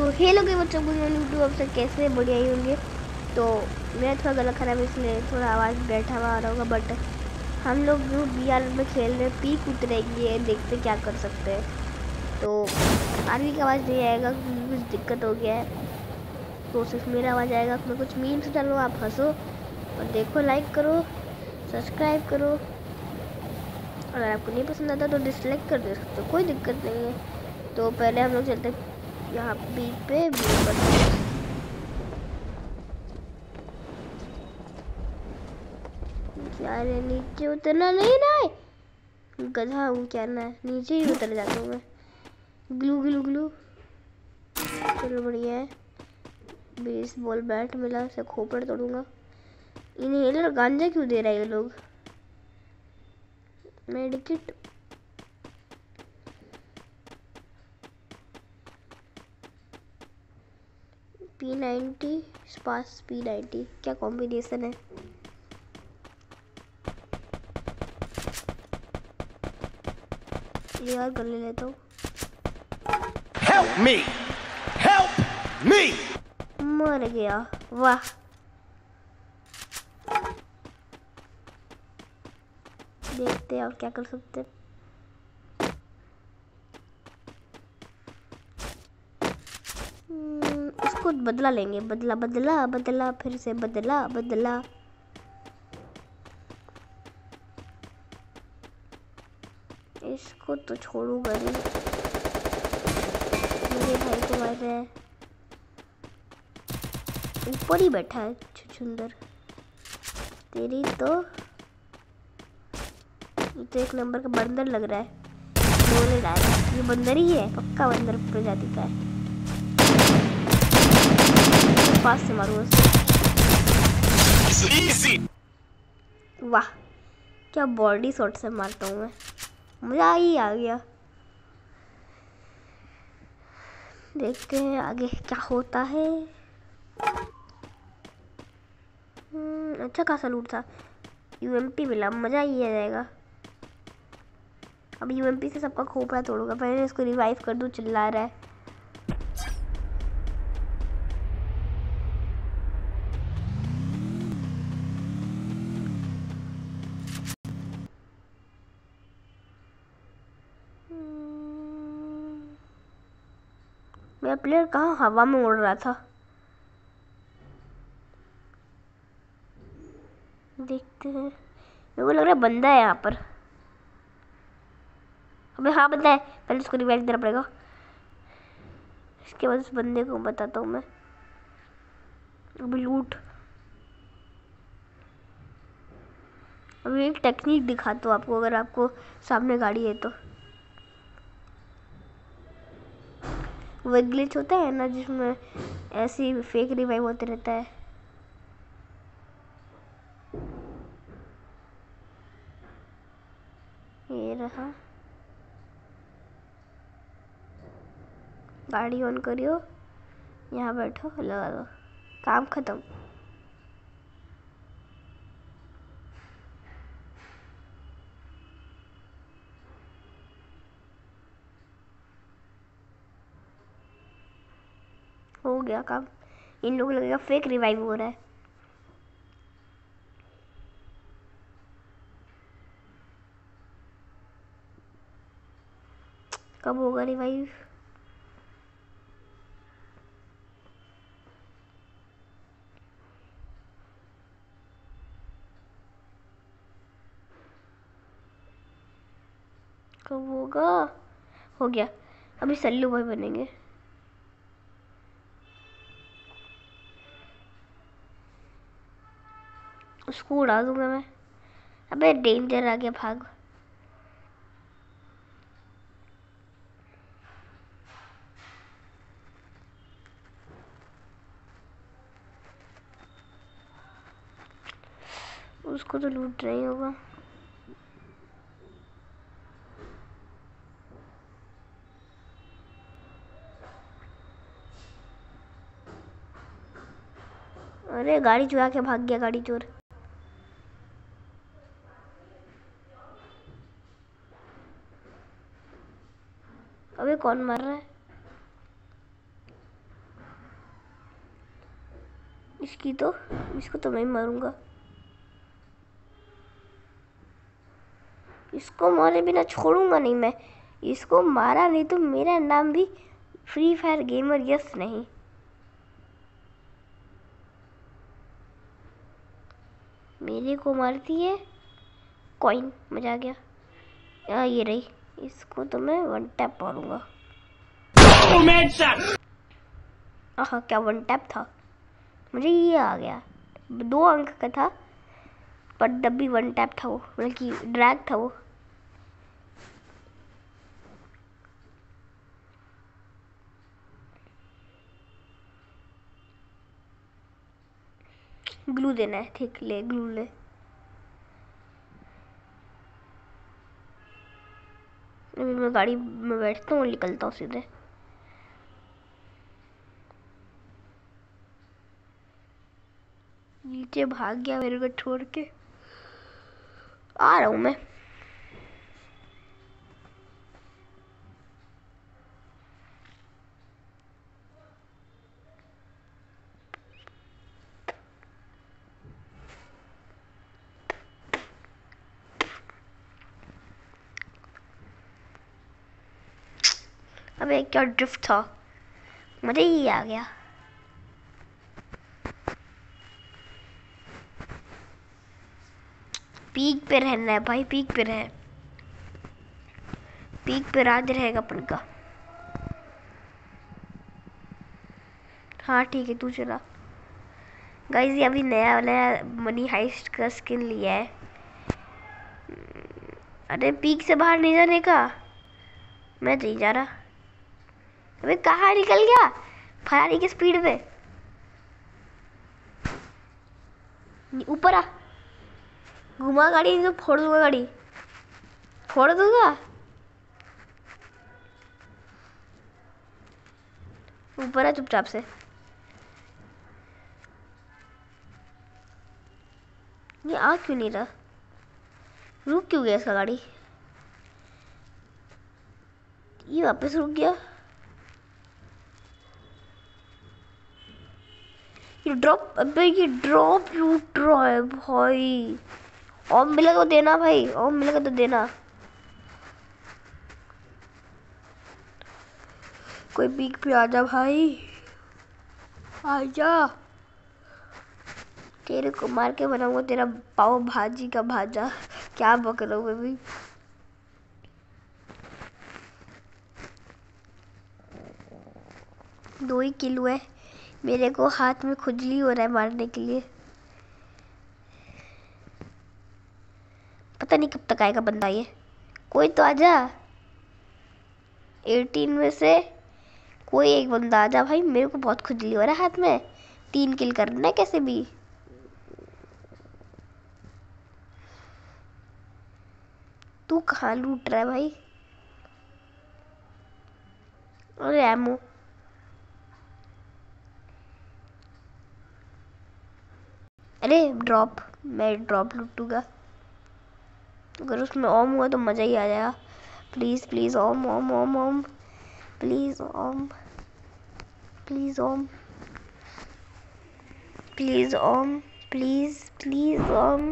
तो हेलो के बच्चों को यूट्यूब अब से कैसे बढ़िया ही होंगे। तो मेरा थोड़ा गला खराब है, इसलिए थोड़ा आवाज़ बैठा हुआ आ रहा होगा बट हम लोग जो बी आर में खेल रहे हैं पीक उतरेगी है देखते क्या कर सकते हैं। तो आर्मी की आवाज़ नहीं आएगा, क्योंकि कुछ दिक्कत हो गया है। तो सिर्फ़ मेरा आवाज़ आएगा मैं कुछ मीम से डालो, आप हंसो और देखो लाइक करो सब्सक्राइब करो। अगर आपको नहीं पसंद आता तो डिसलाइक कर दे सकते हो कोई दिक्कत नहीं है। तो पहले हम लोग चलते यहाँ बी पे पर अरे नीचे उतरना नहीं ना है। गधा हूँ क्या ना, नीचे ही उतर जाता हूँ मैं। Glue glue glue. चलो बढ़िया है। बेस बॉल बैट मिला से खोपड़ तोड़ूँगा। इन्हें गांजा क्यों दे रहा है ये लोग? Medkit P ninety SPAS P ninety क्या कॉम्बिनेशन है? ये और कर लेता हूँ। Help me! Help me! मर गया। वाह। देखते हैं और क्या कर सकते हैं। इसको बदला लेंगे। बदला बदला बदला, फिर से बदला बदला। इसको तो छोड़ूँगा नहीं। मेरे भाई को मार रहा है। ऊपर ही बैठा है, छुछुंदर। तेरी तो तो एक नंबर का बंदर लग रहा है। बोले ये बंदर ही है, पक्का बंदर प्रजाति का है। पास से मारूँगा उसे। Easy! वाह क्या बॉडी शॉट से मारता हूँ मैं मज़ा ही आ गया देखते हैं आगे क्या होता है अच्छा खासा लूट था यूएमपी मिला मज़ा ही आ जाएगा अब यूएमपी से सबका खोपड़ा तोड़ूँगा पहले इसको रिवाइव कर दूँ चिल्ला रहा है मेरा प्लेयर कहाँ हवा में उड़ रहा था? देखते हैं। मेरे को लग रहा है बंदा है यहाँ पर। अबे हाँ बंदा है। पहले उसको रिवाइव देना पड़ेगा। इसके बाद उस बंदे को बताता हूँ मैं। अभी लूट अभी एक टेक्निक दिखाता हूँ आपको, अगर आपको सामने गाड़ी है तो। वो ग्लिच होता है ना, जिसमें ऐसी फेक रिवाइव होते रहता है। ये रहा। गाड़ी ऑन करियो। यहाँ बैठो, लगा दो। काम खत्म। हो गया काम। इन लोगों लगेगा फेक रिवाइव हो रहा है। कब होगा रिवाइव कब होगा? हो गया। अभी सल्लू भाई बनेंगे। उसको उड़ा दूँगा मैं। अबे डेंजर आ गया, भाग। उसको तो लूट नहीं होगा। अरे, गाड़ी चुरा के भाग गया, गाड़ी चोर अबे कौन मार रहा है? इसकी तो इसको तो मैं ही मारूँगा। इसको मारे बिना छोड़ूँगा नहीं मैं। इसको मारा नहीं तो मेरा नाम भी फ्री फायर गेमर यस नहीं। मेरे को मारती है। कॉइन मज़ा आ गया। आ, ये रही। इसको तो मैं वन टैप मारूँगा। आह, क्या वन टैप था? मुझे ये आ गया। दो अंक का था, पर तब भी वन टैप था वो मतलब कि ड्रैग था वो। ग्लू देना है, ठीक, ले ग्लू ले। अभी मैं गाड़ी में बैठता हूँ निकलता हूँ सीधे। नीचे भाग गया मेरे को छोड़ के। आ रहा हूँ मैं। अबे क्या ड्रिफ्ट था? मुझे ही आ गया। पीक पे रहना है भाई पीक पे रहे। पीक पे राज रहेगा अपन का। हाँ ठीक है, तू चला। गाइस ये अभी नया नया मनी हाइस्ट का स्किन लिया है। अरे पीक से बाहर नहीं जाने का? मैं नहीं जा रहा। अबे कहाँ निकल गया? फरारी की स्पीड पे। ऊपर आ। घुमा गाड़ी तो फोड़ दूँगा गाड़ी। फोड़ दूँगा? ऊपर है चुपचाप से। ये आ क्यों नहीं रहा? रुक क्यों गया इसका गाड़ी? ये वापस रुक गया? ये ड्रॉप अबे ये ड्रॉप लूट रहा है भाई। और मिलेगा तो देना भाई, और मिलेगा तो देना। कोई बीक पे आ जा भाई। आ जा। तेरे को मार के बनाऊँगा, तेरा पाव भाजी का भाजा। क्या बक रहा हूँ भाई? दो ही किलो है। मेरे को हाथ में खुजली हो रहा है मारने के लिए। पता नहीं कब तक आएगा बंदा ये। कोई तो आजा। एटीन में से कोई एक बंदा आजा। भाई, मेरे को बहुत खुजली हो रहा है हाथ में। तीन किल करना है कैसे भी? तू कहाँ लूट रहा है भाई? अरे एमो अरे ड्रॉप मैं ड्रॉप लूटूँगा। अगर उसमें ओम हुआ तो मज़ा ही आ जाएगा। Please please Om Om Om Om please Om please Om please Om please please Om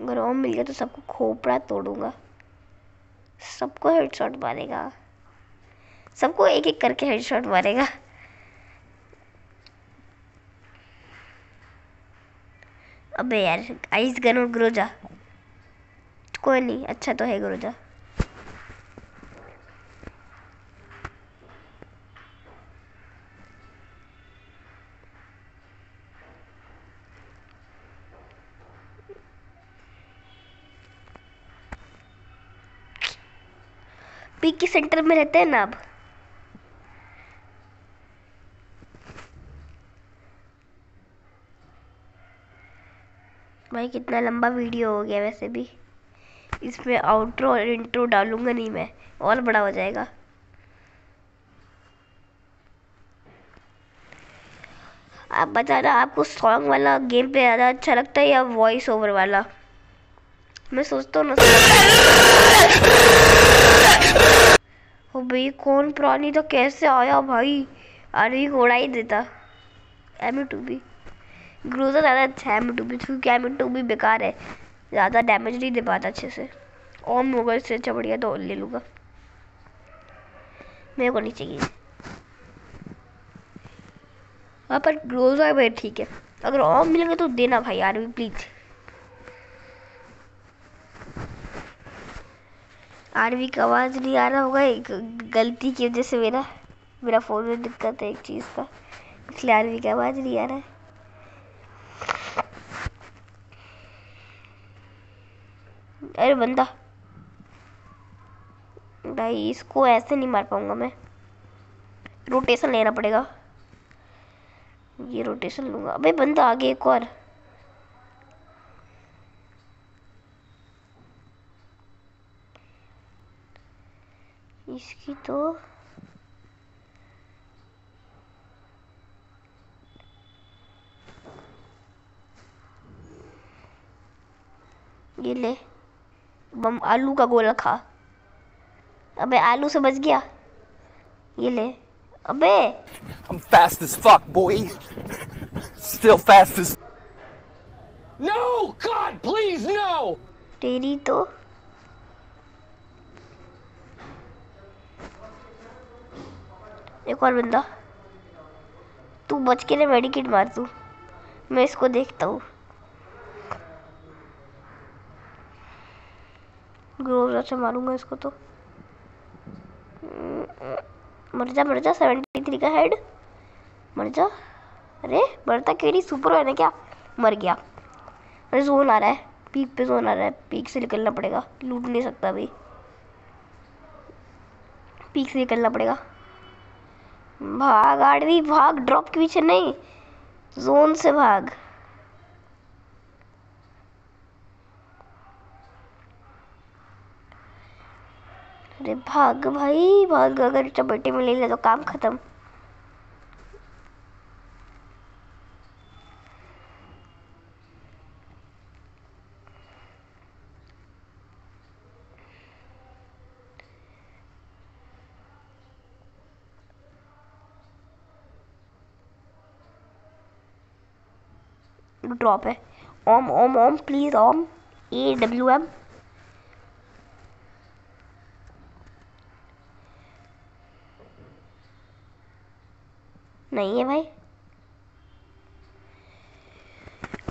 अगर ओम मिल गया तो सबको खोपड़ा तोड़ूँगा। सबको हेडशॉट मारेगा। सबको एक एक करके हेडशॉट मारेगा। अबे यार, आइस गन और ग्रोजा। कोई नहीं अच्छा तो है ग्रोजा। पीक के सेंटर में रहते हैं ना अब भाई, कितना लंबा वीडियो हो गया वैसे भी। इसमें आउट्रो और इंट्रो डालूँगा नहीं मैं, और बड़ा हो जाएगा। आप बताना आपको सॉन्ग वाला गेम पे ज़्यादा अच्छा लगता है या वॉइस ओवर वाला? मैं सोचता हूँ ना भाई, कौन प्राणी तो कैसे आया भाई? को उड़ा ही देता। एम टू बी ग्रोजर ज़्यादा अच्छा है एम टू बी क्योंकि एम टू बी बेकार है। ज़्यादा डैमेज नहीं दे पाता अच्छे से। ओम होगा इससे अच्छा बढ़िया तो ले लूँगा। मेरे को नहीं चाहिए। हाँ पर ग्रोजर भाई, ठीक है। अगर ओम मिलेंगे तो देना भाई यार भी प्लीज़ आरवी का आवाज़ नहीं आ रहा होगा, एक गलती की वजह से मेरा मेरा फ़ोन में दिक्कत है एक चीज़ का। इसलिए आरवी का आवाज़ नहीं आ रहा है। अरे बंदा। भाई, इसको ऐसे नहीं मार पाऊँगा मैं। रोटेशन लेना पड़ेगा। ये रोटेशन लूँगा। अबे बंदा, आगे एक और। इसकी तो ये ले। बम आलू का गोला खा अबे आलू से बच गया ये ले अबे I'm fast as fuck, boy. Still fast as. No! God, please, no! तेरी तो एक और बंदा तू बच के ले मेडिकेट मार तू मैं इसको देखता हूँ ग्रोजर से मारूँगा इसको तो। मर जा मर जा सेवेंटी थ्री का हेड मर जा अरे, मरता केरी सुपर है ना क्या? मर गया। अरे जोन आ रहा है। पीक पे जोन आ रहा है। पीक से निकलना पड़ेगा। लूट नहीं सकता अभी। पीक से निकलना पड़ेगा। भाग, आडवी, भाग। ड्रॉप के पीछे नहीं। जोन से भाग। अरे भाग भाई, भाग। अगर चपेटे में ले ले तो काम खत्म। ड्रॉप है। Om Om Om please Om A W M नहीं है भाई।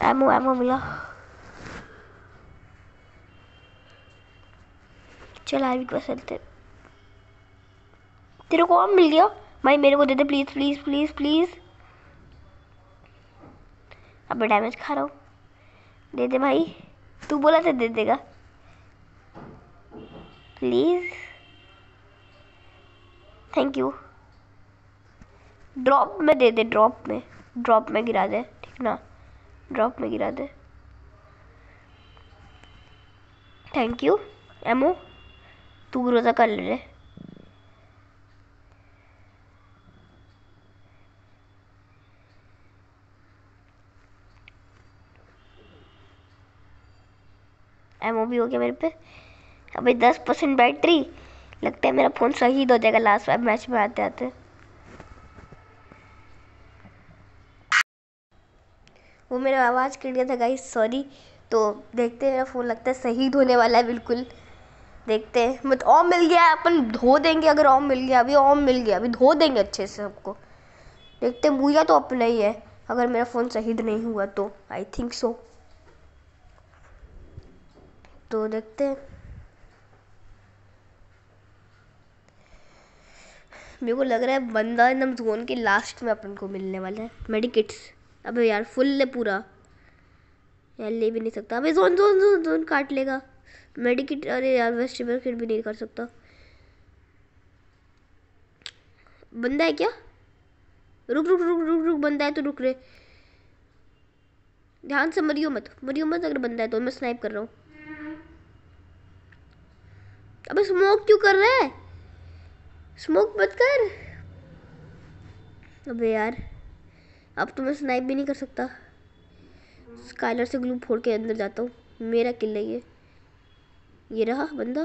एमओ एमओ मिला। चल आगे को चलते तेरे को आम मिल गया? भाई मेरे को दे दे प्लीज़ प्लीज़ प्लीज़ प्लीज़ अब डैमेज खा रहा हूँ। दे दे भाई। तू बोला था दे देगा। प्लीज़ थैंक यू ड्रॉप में दे दे ड्रॉप में। ड्रॉप में गिरा दे, ठीक ना? ड्रॉप में गिरा दे। थैंक यू एमओ तू रोज़ा कर ले एमओ भी हो गया मेरे पे। अभी दस परसेंट बैटरी लगता है मेरा फ़ोन शहीद हो जाएगा लास्ट मैच में आते आते वो मेरा आवाज़ कट गया था गाइस सॉरी तो देखते हैं, मेरा फ़ोन लगता है शहीद होने वाला है, बिल्कुल. देखते हैं. मत ओम मिल गया, अपन धो देंगे, अगर ओम मिल गया, अभी ओम मिल गया, अभी धो देंगे अच्छे से सबको. देखते मुझे तो अपना ही है, अगर मेरा फ़ोन शहीद नहीं हुआ तो आई थिंक सो तो देखते हैं. मेरे को लग रहा है बंदा एकदम जोन के लास्ट में अपन को मिलने वाला है. मेडिकेट्स अबे यार फुल है पूरा। यार ले भी नहीं सकता। अबे जोन जोन जोन जोन काट लेगा। मेडिकेट अरे यार वेस्टिबल किट भी नहीं कर सकता। बंदा है क्या? रुक रुक रुक रुक रुक, बंदा है तो रुक रे। ध्यान से मरियो मत। मरियो मत अगर बंदा है तो मैं स्नाइप कर रहा हूँ। अबे स्मोक क्यों कर रहा है? स्मोक मत कर। अबे यार। अब तो मैं स्नाइप भी नहीं कर सकता। स्काइलर से ग्लू फोड़ के अंदर जाता हूँ। मेरा किल है ये। ये रहा बंदा।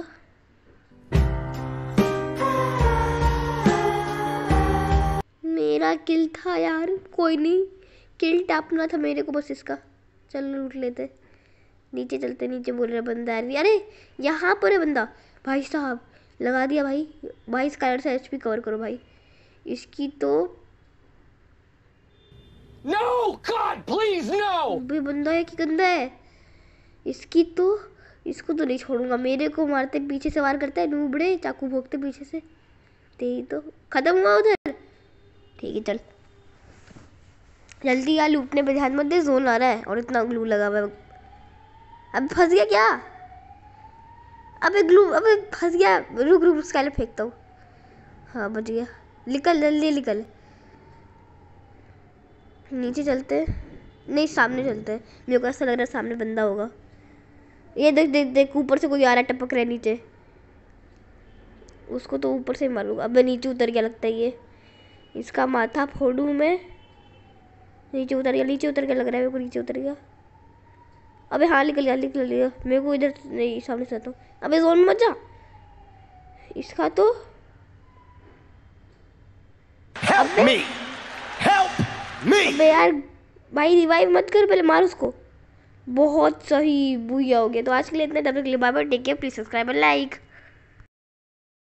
मेरा किल था यार। कोई नहीं। किल टापना था मेरे को बस इसका। चल लूट लेते। नीचे चलते, नीचे बोल रहे बंदा है अरे, यहाँ पर है बंदा। भाई साहब, लगा दिया भाई। भाई इस कलर से एचपी कवर करो भाई। इसकी तो No! God, please, no! बे बंदा है कि गंदा है? इसकी तो इसको तो नहीं छोड़ूँगा। मेरे को मारते पीछे से वार करता है नूबड़े चाकू भोगते पीछे से। तेरी तो खत्म हुआ उधर। ठीक है चल। जल्दी यार लूटने पे ध्यान मत दे जोन आ रहा है और इतना ग्लू लगा हुआ अब फंस गया क्या? अबे ग्लू अबे फंस गया। रुक रुक उसका फेंकता हूँ। हाँ बच गया। निकल जल्दी निकल। नीचे चलते हैं। नहीं सामने चलते हैं। मेरे को ऐसा लग रहा है सामने बंदा होगा। ये देख देख देख ऊपर से कोई आ रहा है टपक रहा है नीचे। उसको तो ऊपर से मारूँगा। अबे नीचे उतर गया लगता है ये। इसका माथा फोड़ू मैं। नीचे उतर गया नीचे उतर गया लग रहा है मेरे को नीचे उतर गया। अबे हाँ निकल गया निकल गया। मेरे को इधर नहीं सामने से आता हूँ। अबे जोन मत जा। इसका तो me! अबे यार, भाई रिवाइव मत कर पहले, मार उसको। बहुत सही बुया हो गया तो आज के लिए इतना तब तक के लिए bye bye take care please subscribe and like